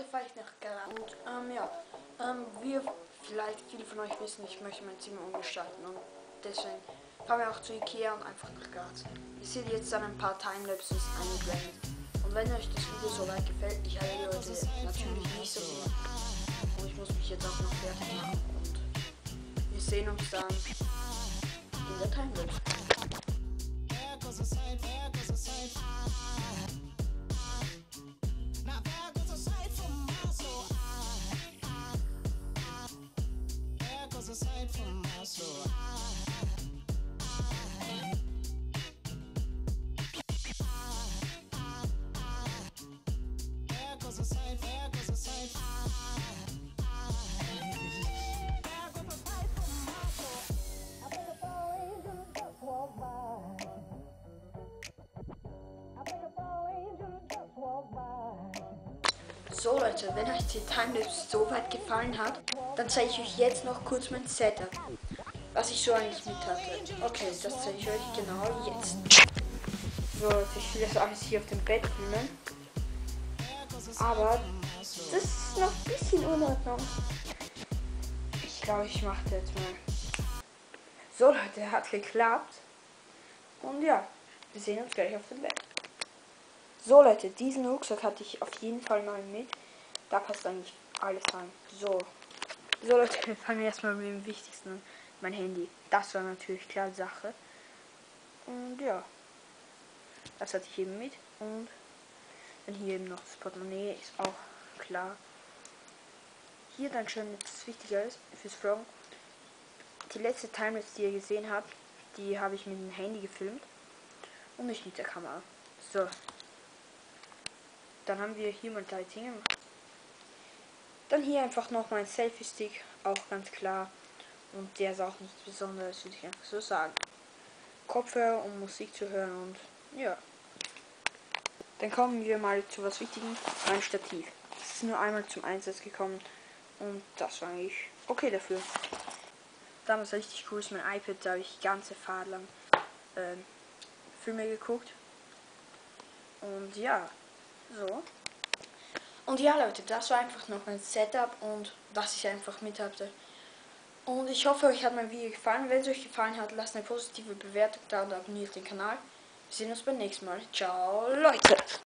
heute fahre ich nach Gara. Und ähm, ja, ähm, wie vielleicht viele von euch wissen, ich möchte mein Zimmer umgestalten und deswegen fahren wir auch zu Ikea und einfach nach Graz. Ihr seht jetzt dann ein paar Timelapses eingeblendet. Und wenn euch das Video so weit gefällt, ich habe heute natürlich nicht so viel. Und ich muss mich jetzt auch noch fertig machen. Und wir sehen uns dann in der Timelapse. So Leute, wenn euch die Timelapse so weit gefallen hat, dann zeige ich euch jetzt noch kurz mein Setup. Was ich so eigentlich mit hatte. Okay, das zeige ich euch genau jetzt. So Leute, ich will das alles hier auf dem Bett filmen. Aber das ist noch ein bisschen Unordnung. Ich glaube, ich mache das jetzt mal. So Leute, hat geklappt. Und ja, wir sehen uns gleich auf dem Bett. So Leute, diesen Rucksack hatte ich auf jeden Fall mal mit. Da passt eigentlich alles rein. So. So Leute, wir fangen erstmal mit dem Wichtigsten an. Mein Handy. Das war natürlich klar Sache. Und ja. Das hatte ich eben mit. Und dann hier eben noch das Portemonnaie. Ist auch klar. Hier dann schon etwas Wichtigeres fürs Vloggen. Die letzte Timelapse, die ihr gesehen habt, die habe ich mit dem Handy gefilmt. Und nicht mit der Kamera. So, dann haben wir hier mal drei Dinge. Dann hier einfach noch mein Selfie-Stick, auch ganz klar. Und der ist auch nichts Besonderes, würde ich einfach so sagen. Kopfhörer, um Musik zu hören und ja. Dann kommen wir mal zu was Wichtigem, mein Stativ. Das ist nur einmal zum Einsatz gekommen und das war eigentlich okay dafür. Damals richtig cool ist mein iPad, da habe ich ganze Fahrt lang äh, Filme geguckt. Und ja, so. Und ja, Leute, das war einfach noch mein Setup und was ich einfach mit hatte. Und ich hoffe, euch hat mein Video gefallen. Wenn es euch gefallen hat, lasst eine positive Bewertung da und abonniert den Kanal. Wir sehen uns beim nächsten Mal. Ciao, Leute!